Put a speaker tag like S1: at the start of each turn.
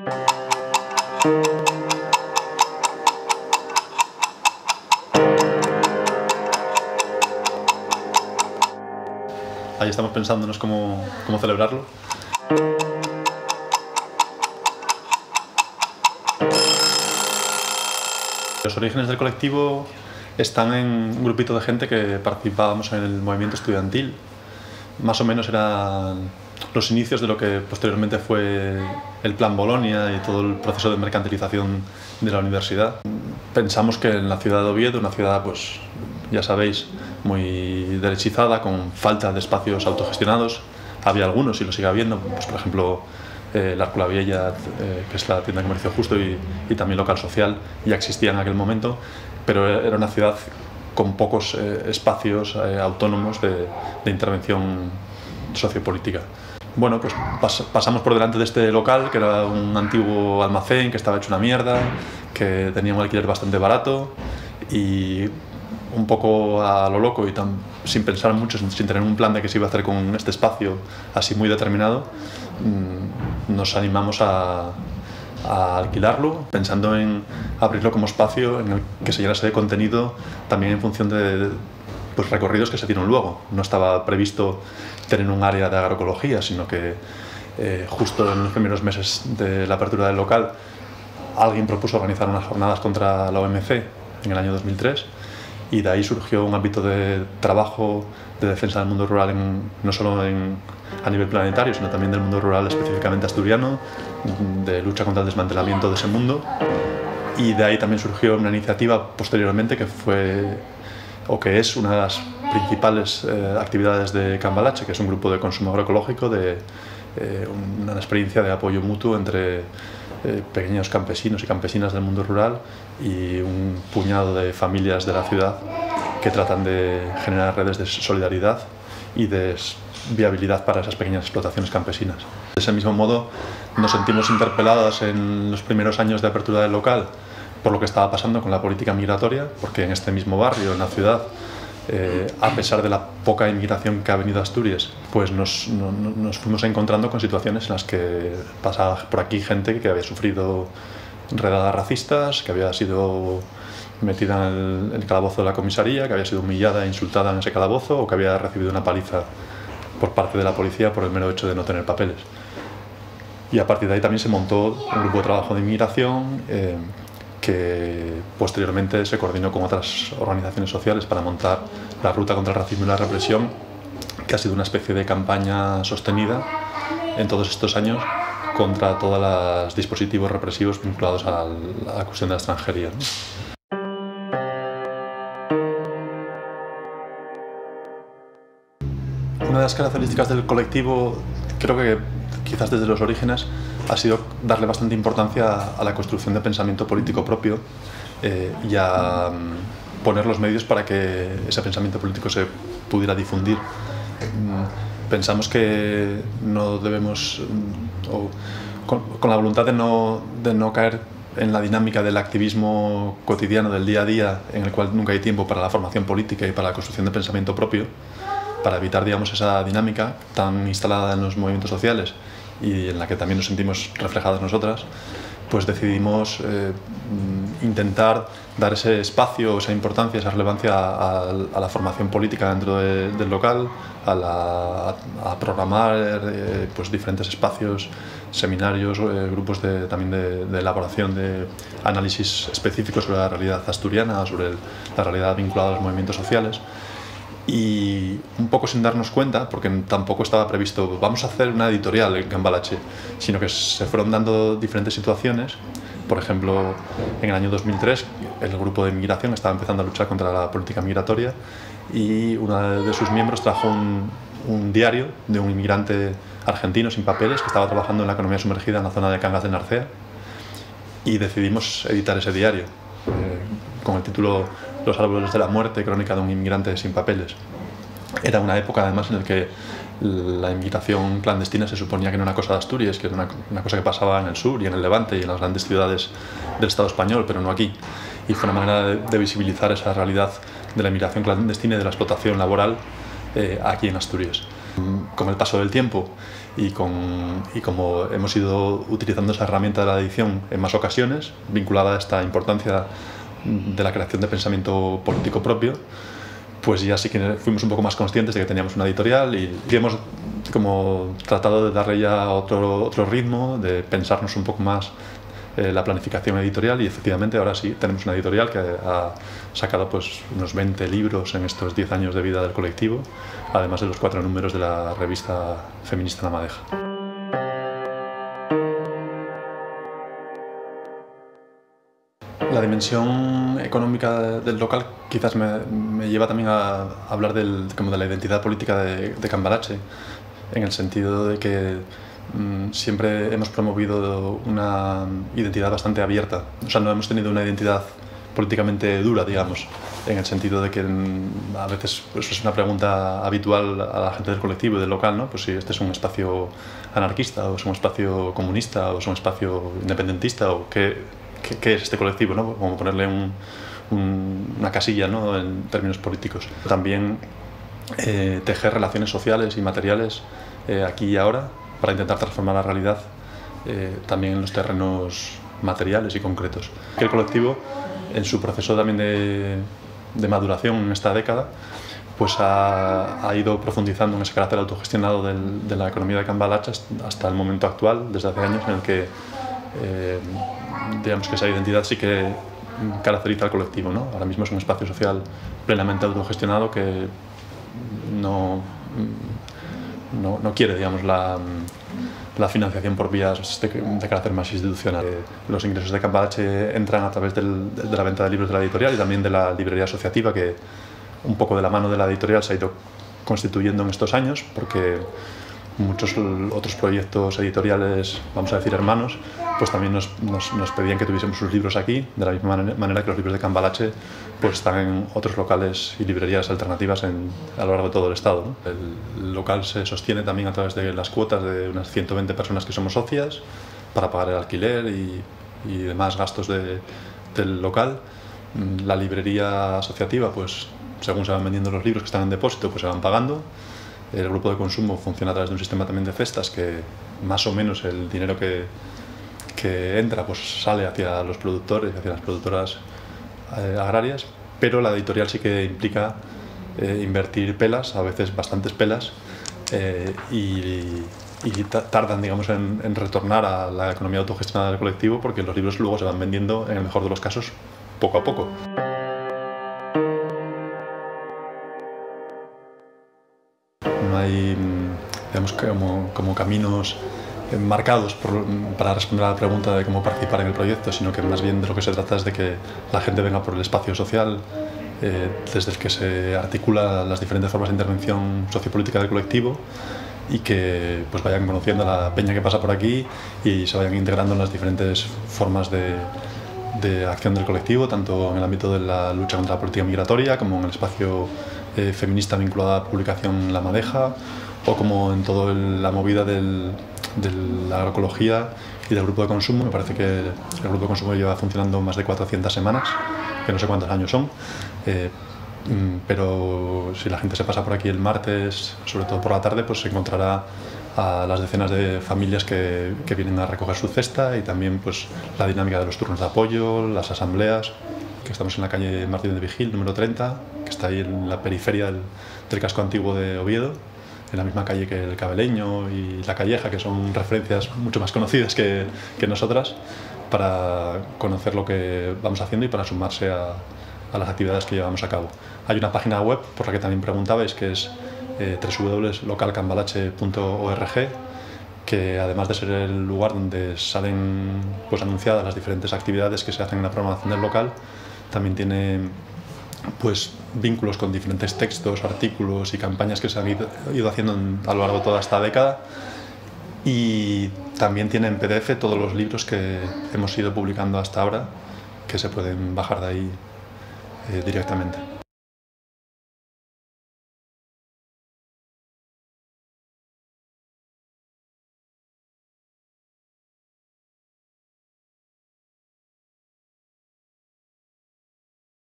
S1: Ahí estamos pensándonos cómo, cómo celebrarlo. Los orígenes del colectivo están en un grupito de gente que participábamos en el movimiento estudiantil. Más o menos eran los inicios de lo que posteriormente fue el Plan Bolonia y todo el proceso de mercantilización de la universidad. Pensamos que en la ciudad de Oviedo, una ciudad, pues ya sabéis, muy derechizada, con falta de espacios autogestionados, había algunos y lo sigue habiendo, pues, por ejemplo, eh, la Arcula eh, que es la tienda de comercio justo, y, también local social, ya existía en aquel momento, pero era una ciudad con pocos eh, espacios eh, autónomos de, intervención sociopolítica. Bueno, pues pas, pasamos por delante de este local, que era un antiguo almacén, que estaba hecho una mierda, que tenía un alquiler bastante barato, y un poco a lo loco y sin pensar mucho, sin, tener un plan de qué se iba a hacer con este espacio así muy determinado, mmm, nos animamos a, alquilarlo, pensando en abrirlo como espacio en el que se llenase de contenido también en función de pues, recorridos que se dieron luego. No estaba previsto tener un área de agroecología, sino que eh, justo en los primeros meses de la apertura del local alguien propuso organizar unas jornadas contra la OMC en el año 2003 y de ahí surgió un ámbito de trabajo de defensa del mundo rural no solo en, a nivel planetario, sino también del mundo rural específicamente asturiano, de lucha contra el desmantelamiento de ese mundo. Y de ahí también surgió una iniciativa posteriormente que fue o que es una de las principales eh, actividades de Cambalache, que es un grupo de consumo agroecológico, de eh, una experiencia de apoyo mutuo entre eh, pequeños campesinos y campesinas del mundo rural y un puñado de familias de la ciudad que tratan de generar redes de solidaridad y de viabilidad para esas pequeñas explotaciones campesinas. De ese mismo modo, nos sentimos interpeladas en los primeros años de apertura del local por lo que estaba pasando con la política migratoria, porque en este mismo barrio, en la ciudad, eh, a pesar de la poca inmigración que ha venido a Asturias, pues nos, no, nos, fuimos encontrando con situaciones en las que pasaba por aquí gente que había sufrido redadas racistas, que había sido metida en el, calabozo de la comisaría, que había sido humillada e insultada en ese calabozo o que había recibido una paliza por parte de la policía por el mero hecho de no tener papeles. Y a partir de ahí también se montó un grupo de trabajo de inmigración eh, que posteriormente se coordinó con otras organizaciones sociales para montar la ruta contra el racismo y la represión, que ha sido una especie de campaña sostenida en todos estos años contra todos los dispositivos represivos vinculados a la cuestión de la extranjería. Una de las características del colectivo, creo que quizás desde los orígenes, ha sido darle bastante importancia a la construcción de pensamiento político propio eh, y a um, poner los medios para que ese pensamiento político se pudiera difundir. Mm, pensamos que no debemos, mm, con, con, la voluntad de no, de no caer en la dinámica del activismo cotidiano del día a día, en el cual nunca hay tiempo para la formación política y para la construcción de pensamiento propio, para evitar digamos, esa dinámica tan instalada en los movimientos sociales y en la que también nos sentimos reflejadas nosotras, pues decidimos eh, intentar dar ese espacio, esa importancia, esa relevancia a, a la formación política dentro de, del local, a, la, a programar eh, pues diferentes espacios, seminarios, eh, grupos de, también de, de, elaboración de análisis específicos sobre la realidad asturiana, sobre el, la realidad vinculada a los movimientos sociales y un poco sin darnos cuenta, porque tampoco estaba previsto, vamos a hacer una editorial en Cambalache, sino que se fueron dando diferentes situaciones. Por ejemplo, en el año 2003 el grupo de migración estaba empezando a luchar contra la política migratoria y uno de sus miembros trajo un, diario de un inmigrante argentino sin papeles que estaba trabajando en la economía sumergida en la zona de Cangas de Narcea y decidimos editar ese diario eh, con el título Los árboles de la muerte, crónica de un inmigrante sin papeles. Era una época además en la que la inmigración clandestina se suponía que era una cosa de Asturias, que era una, cosa que pasaba en el sur y en el Levante y en las grandes ciudades del Estado español, pero no aquí. Y fue una manera de, visibilizar esa realidad de la inmigración clandestina y de la explotación laboral eh, aquí en Asturias. Con el paso del tiempo y, y como hemos ido utilizando esa herramienta de la edición en más ocasiones, vinculada a esta importancia de la creación de pensamiento político propio, pues ya sí que fuimos un poco más conscientes de que teníamos una editorial y, hemos como tratado de darle ya otro, otro ritmo, de pensarnos un poco más eh, la planificación editorial y efectivamente ahora sí tenemos una editorial que ha sacado pues unos 20 libros en estos 10 años de vida del colectivo, además de los cuatro números de la revista feminista La Madeja. La dimensión económica del local quizás me, lleva también a hablar del, como de la identidad política de, de Cambalache, en el sentido de que mm, siempre hemos promovido una identidad bastante abierta. O sea, no hemos tenido una identidad políticamente dura, digamos, en el sentido de que mm, a veces pues, es una pregunta habitual a la gente del colectivo y del local, ¿no? Pues si este es un espacio anarquista, o es un espacio comunista, o es un espacio independentista, o qué, qué, es este colectivo, ¿no? Como ponerle una casilla ¿no? en términos políticos. También eh, tejer relaciones sociales y materiales eh, aquí y ahora para intentar transformar la realidad eh, también en los terrenos materiales y concretos. El colectivo, en su proceso también de, maduración en esta década, pues ha, ido profundizando en ese carácter autogestionado de la economía de Cambalache hasta el momento actual, desde hace años, en el que digamos que esa identidad sí que caracteriza al colectivo. ¿no? Ahora mismo es un espacio social plenamente autogestionado que no, no, no quiere digamos, la, la, financiación por vías de, de, carácter más institucional. Los ingresos de Cambalache entran a través del, de la venta de libros de la editorial y también de la librería asociativa que un poco de la mano de la editorial se ha ido constituyendo en estos años porque muchos otros proyectos editoriales, vamos a decir hermanos, pues también nos, nos, pedían que tuviésemos sus libros aquí, de la misma manera que los libros de Cambalache pues están en otros locales y librerías alternativas en, a lo largo de todo el estado. El local se sostiene también a través de las cuotas de unas 120 personas que somos socias para pagar el alquiler y, y demás gastos de, del local. La librería asociativa, pues según se van vendiendo los libros que están en depósito, pues se van pagando el grupo de consumo funciona a través de un sistema también de cestas que más o menos el dinero que, que entra pues sale hacia los productores, hacia las productoras eh, agrarias, pero la editorial sí que implica eh, invertir pelas, a veces bastantes pelas, eh, y, tardan digamos, en, en, retornar a la economía autogestionada del colectivo porque los libros luego se van vendiendo, en el mejor de los casos, poco a poco. Hay digamos, como, como caminos marcados por, para responder a la pregunta de cómo participar en el proyecto, sino que más bien de lo que se trata es de que la gente venga por el espacio social, eh, desde el que se articula las diferentes formas de intervención sociopolítica del colectivo y que pues vayan conociendo a la peña que pasa por aquí y se vayan integrando en las diferentes formas de, de acción del colectivo, tanto en el ámbito de la lucha contra la política migratoria como en el espacio eh, feminista vinculada a la publicación La Madeja o como en toda la movida de la agroecología y del grupo de consumo. Me parece que el grupo de consumo lleva funcionando más de 400 semanas, que no sé cuántos años son. Eh, mm, pero si la gente se pasa por aquí el martes, sobre todo por la tarde, pues se encontrará a las decenas de familias que, que, vienen a recoger su cesta y también pues la dinámica de los turnos de apoyo, las asambleas, que estamos en la calle Martín de Vigil, número 30, que está ahí en la periferia del, casco antiguo de Oviedo, en la misma calle que el Cabeleño y la Calleja, que son referencias mucho más conocidas que, que nosotras, para conocer lo que vamos haciendo y para sumarse a, a, las actividades que llevamos a cabo. Hay una página web por la que también preguntabais, que es eh, www.localcambalache.org, que además de ser el lugar donde salen pues, anunciadas las diferentes actividades que se hacen en la programación del local, también tiene pues vínculos con diferentes textos, artículos y campañas que se han ido haciendo a lo largo de toda esta década y también tiene en PDF todos los libros que hemos ido publicando hasta ahora que se pueden bajar de ahí eh, directamente.